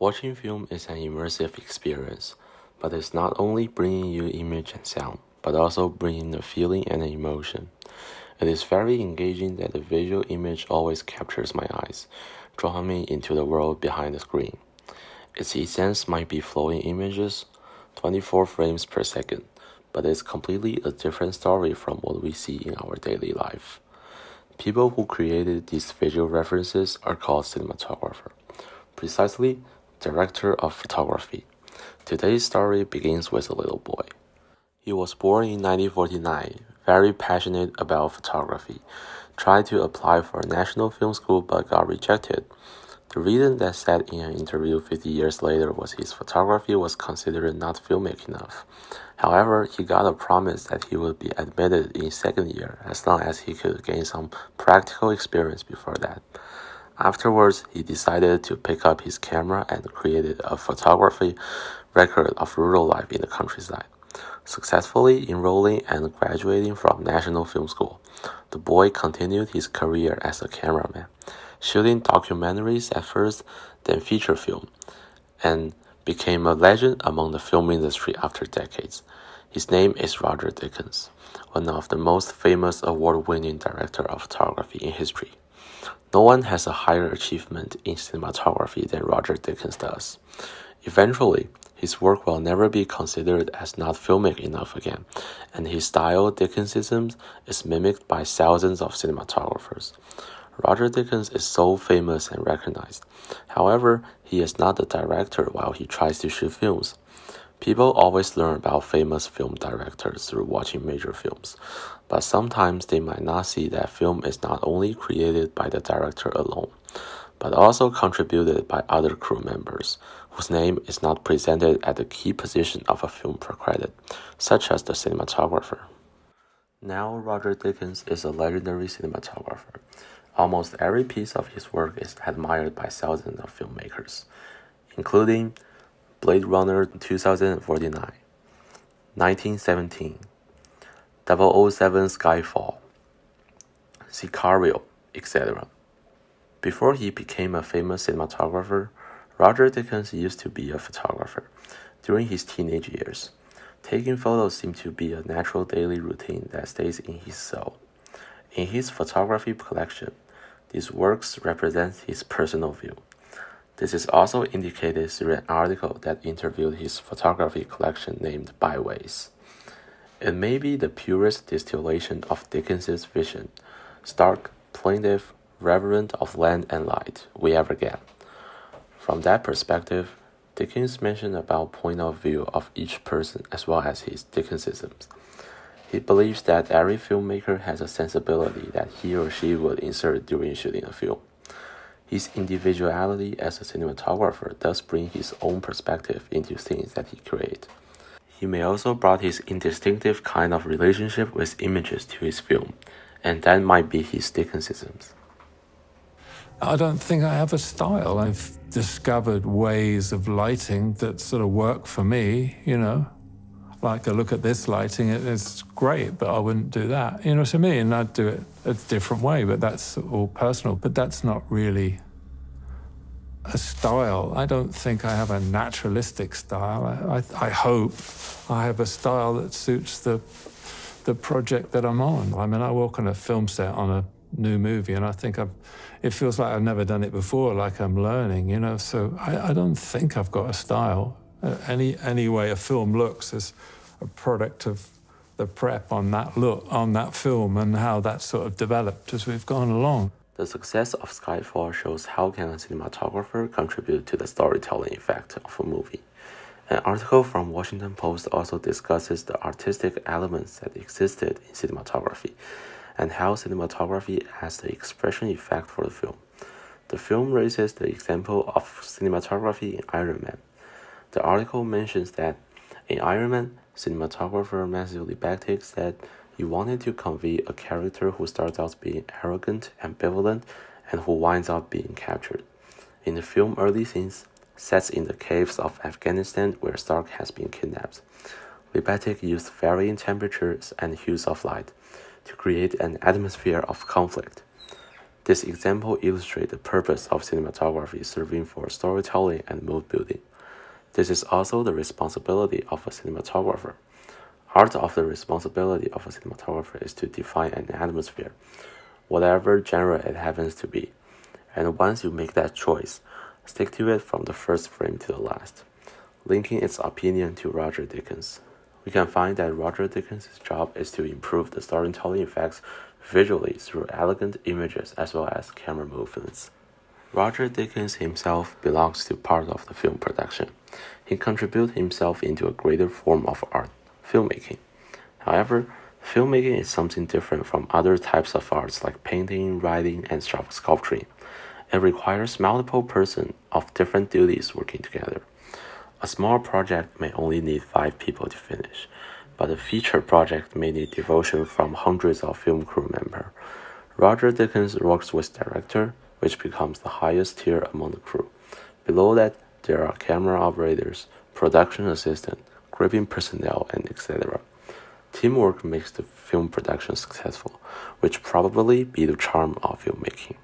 Watching film is an immersive experience, but it's not only bringing you image and sound, but also bringing the feeling and emotion. It is very engaging that the visual image always captures my eyes, drawing me into the world behind the screen. Its essence might be flowing images, 24 frames per second, but it's completely a different story from what we see in our daily life. People who created these visual references are called cinematographer. Precisely, director of photography. Today's story begins with a little boy. He was born in 1949, very passionate about photography, tried to apply for a national film school but got rejected. The reason that said in an interview 50 years later was his photography was considered not filmic enough. However, he got a promise that he would be admitted in second year as long as he could gain some practical experience before that. Afterwards, he decided to pick up his camera and created a photography record of rural life in the countryside. Successfully enrolling and graduating from National Film School, the boy continued his career as a cameraman, shooting documentaries at first, then feature film, and became a legend among the film industry after decades. His name is Roger Deakins, one of the most famous award-winning director of photography in history. No one has a higher achievement in cinematography than Roger Deakins does. Eventually, his work will never be considered as not filmic enough again, and his style, Deakinsism, is mimicked by thousands of cinematographers. Roger Deakins is so famous and recognized. However, he is not the director while he tries to shoot films. People always learn about famous film directors through watching major films, but sometimes they might not see that film is not only created by the director alone, but also contributed by other crew members whose name is not presented at the key position of a film per credit, such as the cinematographer. Now, Roger Deakins is a legendary cinematographer. Almost every piece of his work is admired by thousands of filmmakers, including Blade Runner 2049, 1917, 007 Skyfall, Sicario, etc. Before he became a famous cinematographer, Roger Deakins used to be a photographer. During his teenage years, taking photos seemed to be a natural daily routine that stays in his soul. In his photography collection, these works represent his personal view. This is also indicated through an article that interviewed his photography collection named Byways. It may be the purest distillation of Deakins's vision, stark, plaintive, reverent of land and light, we ever get. From that perspective, Deakins mentioned about point of view of each person as well as his Deakinsisms. He believes that every filmmaker has a sensibility that he or she would insert during shooting a film. His individuality as a cinematographer does bring his own perspective into things that he creates. He may also brought his indistinctive kind of relationship with images to his film, and that might be his Deakinsisms. I don't think I have a style. I've discovered ways of lighting that sort of work for me, you know. Like I look at this lighting, it's great, but I wouldn't do that. You know what I mean? I'd do it a different way, but that's all personal. But that's not really a style. I don't think I have a naturalistic style. I, I, I, hope I have a style that suits the the project that I'm on. I mean, I walk on a film set on a new movie, and I think I've, it feels like I've never done it before, like I'm learning, you know. So I, I don't think I've got a style. Uh, any any way a film looks is a product of the prep on that look on that film and how that sort of developed as we've gone along. The success of Skyfall shows how can a cinematographer contribute to the storytelling effect of a movie. An article from Washington Post also discusses the artistic elements that existed in cinematography and how cinematography has the expression effect for the film. The film raises the example of cinematography in Iron Man. The article mentions that in Iron Man, cinematographer Matthew Libatique said he wanted to convey a character who starts out being arrogant, ambivalent, and who winds up being captured. In the film early scenes, sets in the caves of Afghanistan where Stark has been kidnapped. Libatique used varying temperatures and hues of light to create an atmosphere of conflict. This example illustrates the purpose of cinematography serving for storytelling and mood building. This is also the responsibility of a cinematographer. Part of the responsibility of a cinematographer is to define an atmosphere, whatever genre it happens to be. And once you make that choice, stick to it from the first frame to the last. Linking its opinion to Roger Deakins. we can find that Roger Deakins' job is to improve the storytelling effects visually through elegant images as well as camera movements. Roger Deakins himself belongs to part of the film production. He contributed himself into a greater form of art, filmmaking. However, filmmaking is something different from other types of arts like painting, writing, and sculpturing. It requires multiple persons of different duties working together. A small project may only need five people to finish, but a feature project may need devotion from hundreds of film crew members. Roger Deakins works with director, which becomes the highest tier among the crew. Below that, there are camera operators, production assistant, gripping personnel, and etc. Teamwork makes the film production successful, which probably be the charm of filmmaking.